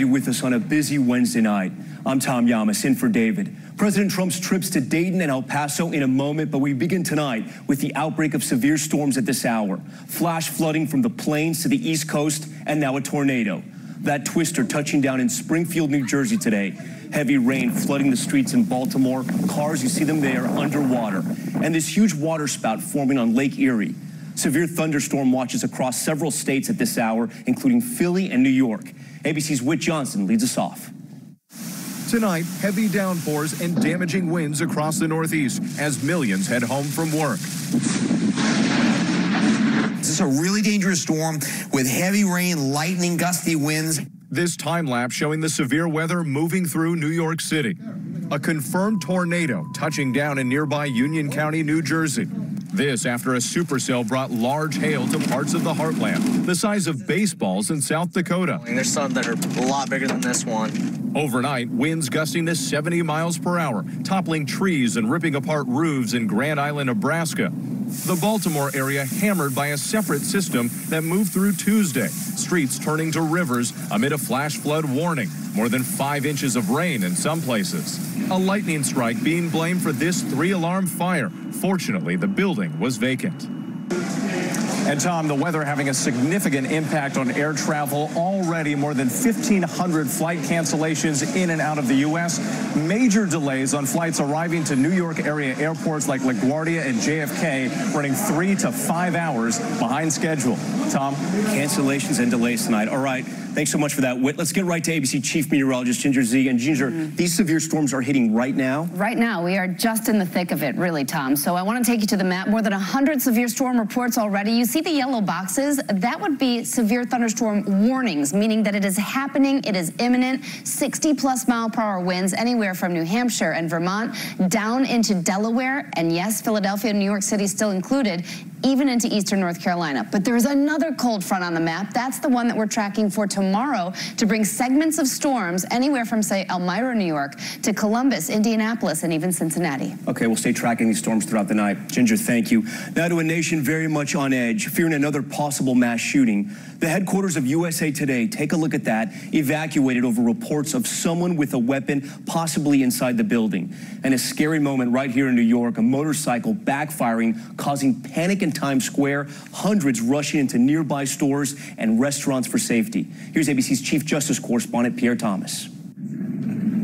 Be with us on a busy Wednesday night. I'm Tom Llamas, in for David. President Trump's trips to Dayton and El Paso in a moment, but we begin tonight with the outbreak of severe storms at this hour. Flash flooding from the plains to the East Coast, and now a tornado. That twister touching down in Springfield, New Jersey today. Heavy rain flooding the streets in Baltimore. Cars, you see them there, underwater. And this huge water spout forming on Lake Erie. Severe thunderstorm watches across several states at this hour, including Philly and New York. ABC's Whit Johnson leads us off. Tonight, heavy downpours and damaging winds across the Northeast as millions head home from work. This is a really dangerous storm with heavy rain, lightning, gusty winds. This time lapse showing the severe weather moving through New York City. A confirmed tornado touching down in nearby Union County, New Jersey. This after a supercell brought large hail to parts of the heartland, the size of baseballs in South Dakota. There's some that are a lot bigger than this one. Overnight, winds gusting to 70 miles per hour, toppling trees and ripping apart roofs in Grand Island, Nebraska. The Baltimore area hammered by a separate system that moved through Tuesday, streets turning to rivers amid a flash flood warning. More than five inches of rain in some places. A lightning strike being blamed for this three alarm fire. Fortunately, the building was vacant. And Tom, the weather having a significant impact on air travel. Already more than 1,500 flight cancellations in and out of the U.S. Major delays on flights arriving to New York area airports like LaGuardia and JFK, running three to five hours behind schedule. Tom? Cancellations and delays tonight. All right. Thanks so much for that, Whit. Let's get right to ABC Chief Meteorologist Ginger Zee. And Ginger, mm-hmm. these severe storms are hitting right now? Right now. We are just in the thick of it, really, Tom. So I want to take you to the map. More than 100 severe storm reports already. You see the yellow boxes? That would be severe thunderstorm warnings, meaning that it is happening, it is imminent. 60 plus mile per hour winds anywhere from New Hampshire and Vermont down into Delaware. And yes, Philadelphia and New York City still included even into eastern North Carolina. But there's another cold front on the map. That's the one that we're tracking for tomorrow to bring segments of storms anywhere from, say, Elmira, New York, to Columbus, Indianapolis, and even Cincinnati. Okay, we'll stay tracking these storms throughout the night. Ginger, thank you. Now to a nation very much on edge, fearing another possible mass shooting. The headquarters of USA Today, take a look at that, evacuated over reports of someone with a weapon possibly inside the building. And a scary moment right here in New York, a motorcycle backfiring, causing panic in Times Square, hundreds rushing into nearby stores and restaurants for safety. Here's ABC's Chief Justice correspondent Pierre Thomas.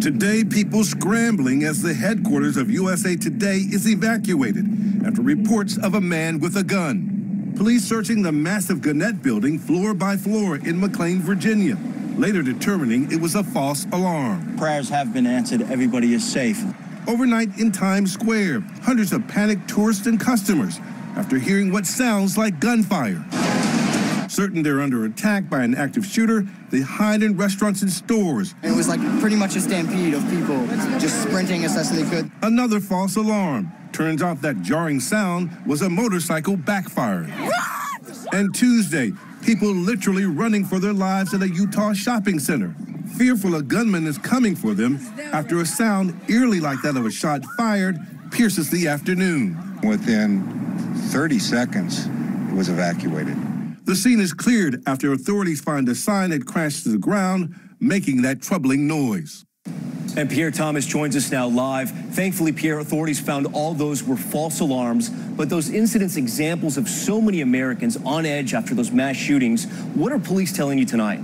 Today, people scrambling as the headquarters of USA Today is evacuated after reports of a man with a gun. Police searching the massive Gannett building floor by floor in McLean, Virginia, later determining it was a false alarm. Prayers have been answered. Everybody is safe. Overnight in Times Square, hundreds of panicked tourists and customers after hearing what sounds like gunfire. Certain they're under attack by an active shooter, they hide in restaurants and stores. It was like pretty much a stampede of people just sprinting as fast as they could. Another false alarm. Turns out that jarring sound was a motorcycle backfiring. and Tuesday, people literally running for their lives at a Utah shopping center, fearful a gunman is coming for them after a sound eerily like that of a shot fired pierces the afternoon. Within 30 seconds, it was evacuated. The scene is cleared after authorities find a sign that crashed to the ground, making that troubling noise. And Pierre Thomas joins us now live. Thankfully, Pierre, authorities found all those were false alarms, but those incidents examples of so many Americans on edge after those mass shootings. What are police telling you tonight?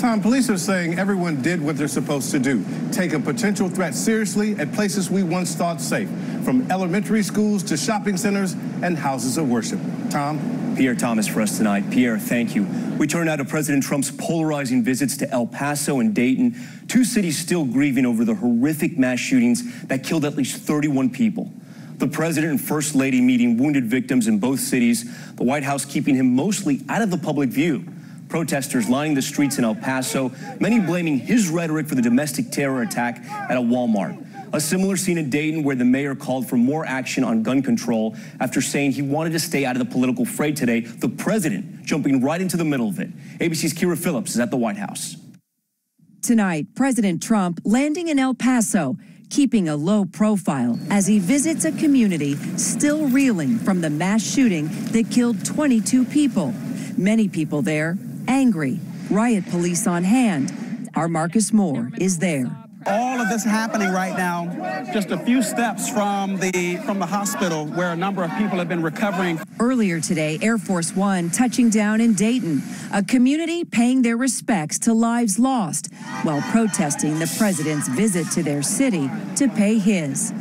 Tom, police are saying everyone did what they're supposed to do. Take a potential threat seriously at places we once thought safe, from elementary schools to shopping centers and houses of worship. Tom? Pierre Thomas for us tonight. Pierre, thank you. We turn now to President Trump's polarizing visits to El Paso and Dayton, two cities still grieving over the horrific mass shootings that killed at least 31 people. The president and first lady meeting wounded victims in both cities, the White House keeping him mostly out of the public view protesters lining the streets in El Paso, many blaming his rhetoric for the domestic terror attack at a Walmart. A similar scene in Dayton where the mayor called for more action on gun control after saying he wanted to stay out of the political fray today, the president jumping right into the middle of it. ABC's Kyra Phillips is at the White House. Tonight, President Trump landing in El Paso, keeping a low profile as he visits a community still reeling from the mass shooting that killed 22 people. Many people there angry, riot police on hand, Our Marcus Moore is there. All of this happening right now, just a few steps from the from the hospital where a number of people have been recovering. Earlier today, Air Force One touching down in Dayton, a community paying their respects to lives lost while protesting the president's visit to their city to pay his.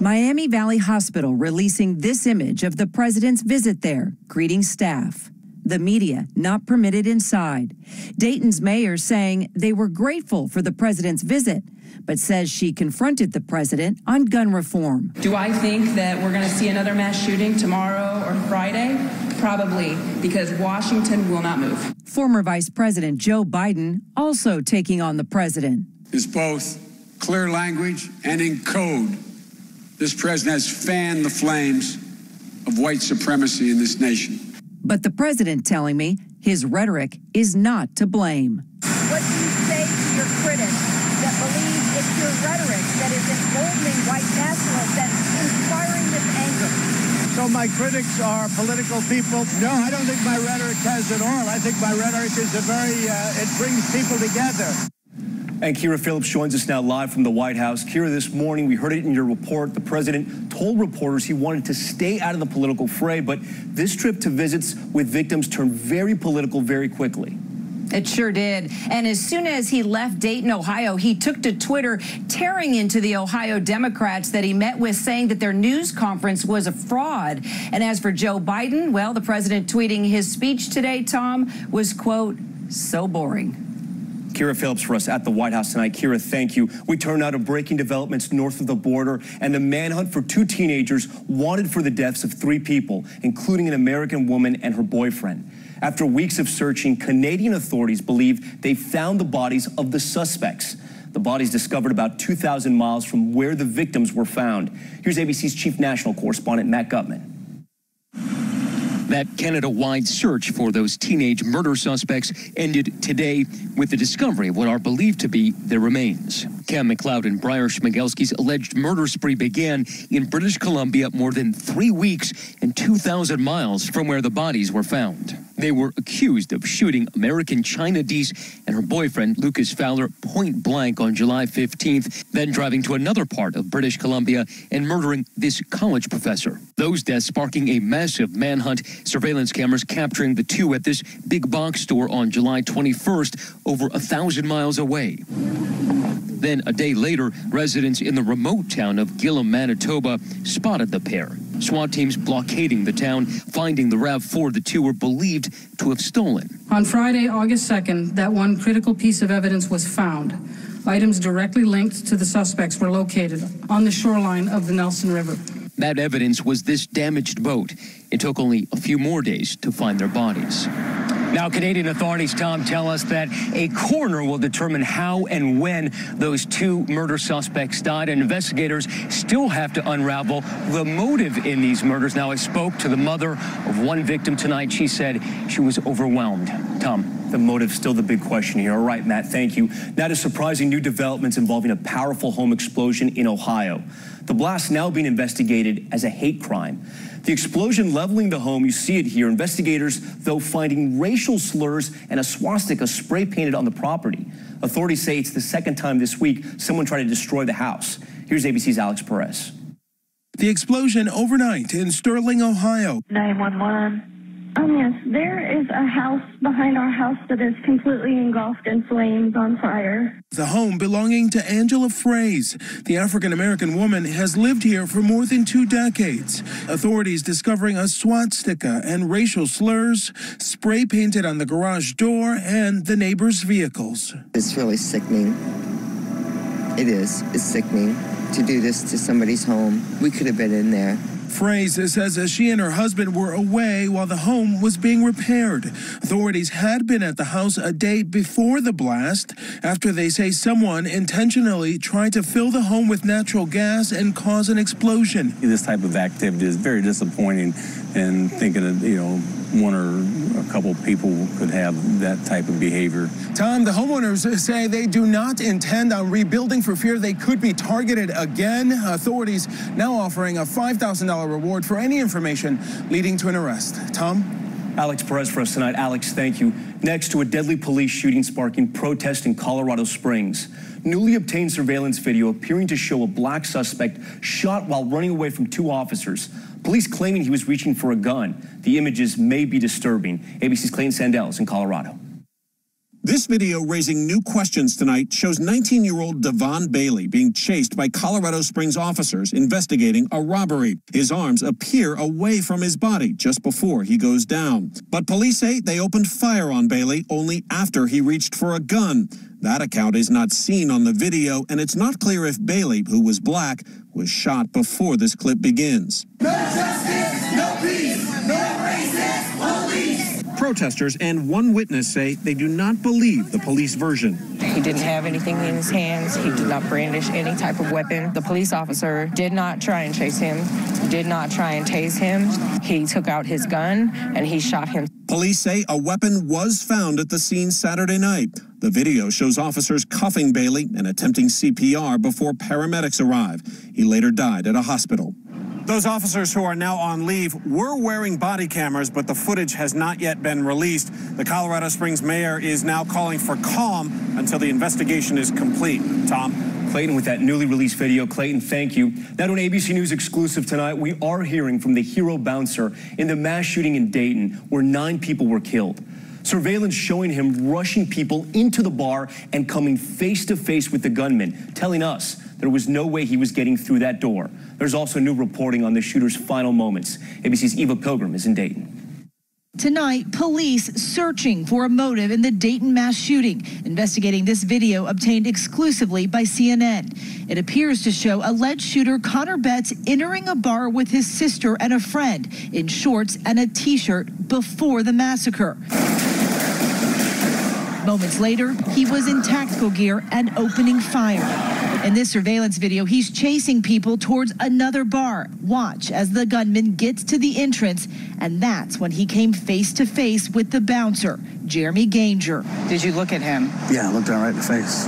Miami Valley Hospital releasing this image of the president's visit there, greeting staff the media not permitted inside. Dayton's mayor saying they were grateful for the president's visit, but says she confronted the president on gun reform. Do I think that we're going to see another mass shooting tomorrow or Friday? Probably, because Washington will not move. Former Vice President Joe Biden also taking on the president. Is both clear language and in code. This president has fanned the flames of white supremacy in this nation. But the president telling me his rhetoric is not to blame. What do you say to your critics that believe it's your rhetoric that is emboldening white nationalists that's inspiring this anger? So my critics are political people? No, I don't think my rhetoric has it all. I think my rhetoric is a very, uh, it brings people together. And Kyra Phillips joins us now live from the White House. Kyra, this morning we heard it in your report. The president told reporters he wanted to stay out of the political fray, but this trip to visits with victims turned very political very quickly. It sure did. And as soon as he left Dayton, Ohio, he took to Twitter, tearing into the Ohio Democrats that he met with, saying that their news conference was a fraud. And as for Joe Biden, well, the president tweeting his speech today, Tom, was, quote, so boring. Kyra Phillips for us at the White House tonight. Kyra, thank you. We turn now to breaking developments north of the border and the manhunt for two teenagers wanted for the deaths of three people, including an American woman and her boyfriend. After weeks of searching, Canadian authorities believe they found the bodies of the suspects. The bodies discovered about 2,000 miles from where the victims were found. Here's ABC's chief national correspondent, Matt Gutman. That Canada wide search for those teenage murder suspects ended today with the discovery of what are believed to be their remains. Kam McLeod and Bryer Schmegelsky's alleged murder spree began in British Columbia more than three weeks and 2,000 miles from where the bodies were found. They were accused of shooting American Chynna Deese and her boyfriend, Lucas Fowler, point blank on July 15th, then driving to another part of British Columbia and murdering this college professor. Those deaths sparking a massive manhunt, surveillance cameras capturing the two at this big box store on July 21st, over a thousand miles away. Then, a day later, residents in the remote town of Gillam, Manitoba, spotted the pair. SWAT teams blockading the town, finding the RAV4 the two were believed to have stolen. On Friday, August 2nd, that one critical piece of evidence was found. Items directly linked to the suspects were located on the shoreline of the Nelson River. That evidence was this damaged boat. It took only a few more days to find their bodies. Now, Canadian authorities, Tom, tell us that a coroner will determine how and when those two murder suspects died, and investigators still have to unravel the motive in these murders. Now, I spoke to the mother of one victim tonight. She said she was overwhelmed. Tom. The motive still the big question here. All right, Matt, thank you. Now to surprising new developments involving a powerful home explosion in Ohio. The blast now being investigated as a hate crime. The explosion leveling the home, you see it here. Investigators, though, finding racial slurs and a swastika spray painted on the property. Authorities say it's the second time this week someone tried to destroy the house. Here's ABC's Alex Perez. The explosion overnight in Sterling, Ohio. 911. Um, yes, there is a house behind our house that is completely engulfed in flames on fire. The home belonging to Angela Fraze. The African American woman has lived here for more than two decades. Authorities discovering a swastika and racial slurs spray painted on the garage door and the neighbors' vehicles. It's really sickening. It is. It's sickening to do this to somebody's home. We could have been in there. Fraze says she and her husband were away while the home was being repaired. Authorities had been at the house a day before the blast after they say someone intentionally tried to fill the home with natural gas and cause an explosion. This type of activity is very disappointing and thinking that, you know, one or a couple people could have that type of behavior. Tom, the homeowners say they do not intend on rebuilding for fear they could be targeted again. Authorities now offering a $5,000 reward for any information leading to an arrest. Tom? Alex Perez for us tonight. Alex, thank you. Next to a deadly police shooting sparking protest in Colorado Springs. Newly obtained surveillance video appearing to show a black suspect shot while running away from two officers. Police claiming he was reaching for a gun. The images may be disturbing. ABC's Clayton Sandell's in Colorado. This video raising new questions tonight shows 19 year old De'Von Bailey being chased by Colorado Springs officers investigating a robbery. His arms appear away from his body just before he goes down. But police say they opened fire on Bailey only after he reached for a gun. That account is not seen on the video, and it's not clear if Bailey, who was black, was shot before this clip begins. Protesters and one witness say they do not believe the police version. He didn't have anything in his hands. He did not brandish any type of weapon. The police officer did not try and chase him, did not try and tase him. He took out his gun and he shot him. Police say a weapon was found at the scene Saturday night. The video shows officers cuffing Bailey and attempting CPR before paramedics arrive. He later died at a hospital. Those officers who are now on leave were wearing body cameras, but the footage has not yet been released. The Colorado Springs mayor is now calling for calm until the investigation is complete. Tom? Clayton, with that newly released video. Clayton, thank you. That on ABC News exclusive tonight, we are hearing from the hero bouncer in the mass shooting in Dayton, where nine people were killed. Surveillance showing him rushing people into the bar and coming face to face with the gunman, telling us there was no way he was getting through that door. There's also new reporting on the shooter's final moments. ABC's Eva Pilgrim is in Dayton. Tonight, police searching for a motive in the Dayton mass shooting, investigating this video obtained exclusively by CNN. It appears to show alleged shooter Connor Betts entering a bar with his sister and a friend in shorts and a t-shirt before the massacre. Moments later, he was in tactical gear and opening fire. In this surveillance video, he's chasing people towards another bar. Watch as the gunman gets to the entrance, and that's when he came face to face with the bouncer, Jeremy Ganger. Did you look at him? Yeah, I looked him right in the face.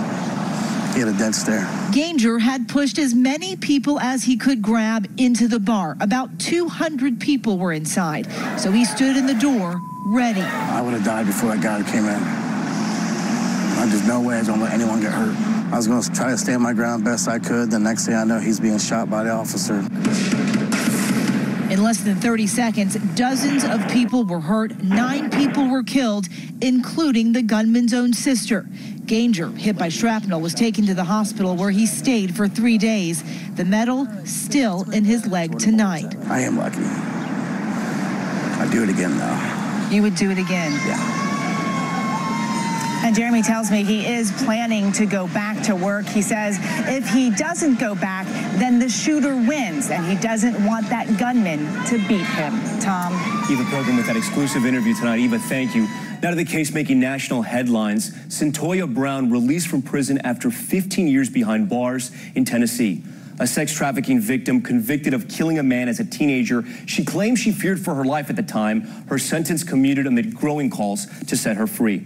He had a dead stare. Ganger had pushed as many people as he could grab into the bar. About 200 people were inside, so he stood in the door, ready. I would have died before that guy came in. There's no way I was going to let anyone get hurt. I was going to try to stand my ground best I could. The next thing I know, he's being shot by the officer. In less than 30 seconds, dozens of people were hurt, nine people were killed, including the gunman's own sister. Ganger, hit by shrapnel, was taken to the hospital where he stayed for three days. The metal still in his leg tonight. I am lucky. I'd do it again, though. You would do it again? Yeah. And Jeremy tells me he is planning to go back to work. He says if he doesn't go back, then the shooter wins, and he doesn't want that gunman to beat him. Tom. Eva Pilgrim with that exclusive interview tonight. Eva, thank you. Now to the case making national headlines. Cyntoia Brown released from prison after 15 years behind bars in Tennessee. A sex trafficking victim convicted of killing a man as a teenager. She claims she feared for her life at the time. Her sentence commuted amid growing calls to set her free.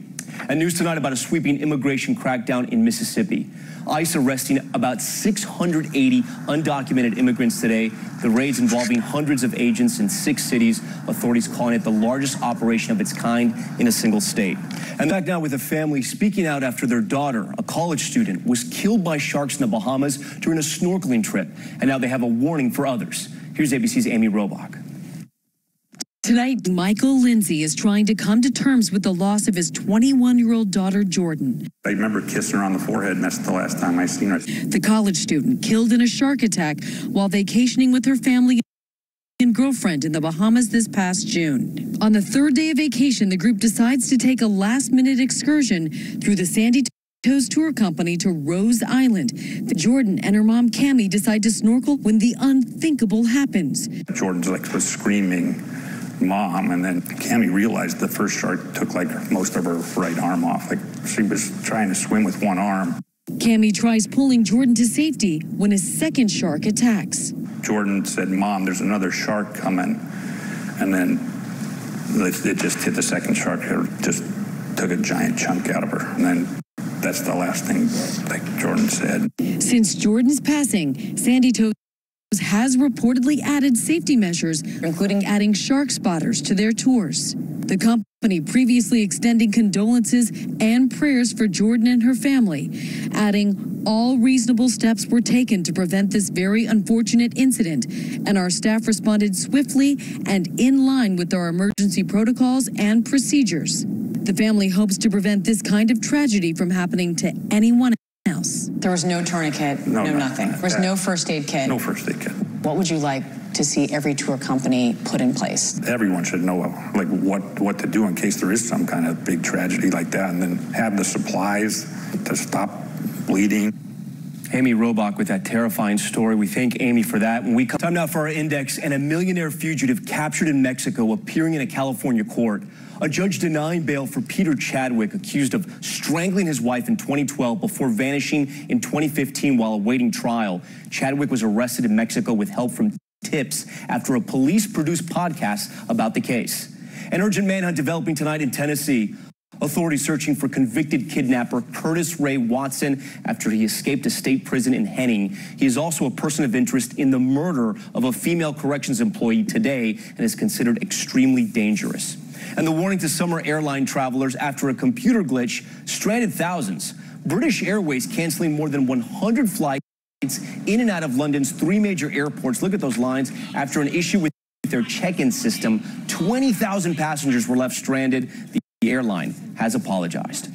And news tonight about a sweeping immigration crackdown in Mississippi. ICE arresting about 680 undocumented immigrants today. The raids involving hundreds of agents in six cities. Authorities calling it the largest operation of its kind in a single state. And back now with a family speaking out after their daughter, a college student, was killed by sharks in the Bahamas during a snorkeling trip. And now they have a warning for others. Here's ABC's Amy Robach. Tonight, Michael Lindsay is trying to come to terms with the loss of his 21 year old daughter, Jordan. I remember kissing her on the forehead, and that's the last time I seen her. The college student killed in a shark attack while vacationing with her family and girlfriend in the Bahamas this past June. On the third day of vacation, the group decides to take a last minute excursion through the Sandy Toes Tour Company to Rose Island. Jordan and her mom, Cami, decide to snorkel when the unthinkable happens. Jordan's like was screaming mom, and then Cami realized the first shark took like most of her right arm off. Like she was trying to swim with one arm. Cami tries pulling Jordan to safety when a second shark attacks. Jordan said, Mom, there's another shark coming. And then it just hit the second shark. It just took a giant chunk out of her. And then that's the last thing like Jordan said. Since Jordan's passing, Sandy Toes has reportedly added safety measures, including adding shark spotters to their tours. The company previously extending condolences and prayers for Jordan and her family, adding all reasonable steps were taken to prevent this very unfortunate incident, and our staff responded swiftly and in line with our emergency protocols and procedures. The family hopes to prevent this kind of tragedy from happening to anyone else. There was no tourniquet, No, no, no, nothing. There was that- no first aid kit. No first aid kit. What would you like to see every tour company put in place? Everyone should know like what what to do in case there is some kind of big tragedy like that, and then have the supplies to stop bleeding. Amy Robach with that terrifying story. We thank Amy for that. When we come time now for our index and a millionaire fugitive captured in Mexico appearing in a California court. A judge denying bail for Peter Chadwick, accused of strangling his wife in 2012 before vanishing in 2015 while awaiting trial. Chadwick was arrested in Mexico with help from tips after a police produced podcast about the case. An urgent manhunt developing tonight in Tennessee. Authorities searching for convicted kidnapper Curtis Ray Watson after he escaped a state prison in Henning. He is also a person of interest in the murder of a female corrections employee today and is considered extremely dangerous. And the warning to summer airline travelers after a computer glitch stranded thousands. British Airways canceling more than 100 flights in and out of London's three major airports. Look at those lines after an issue with their check-in system. 20,000 passengers were left stranded. The airline has apologized.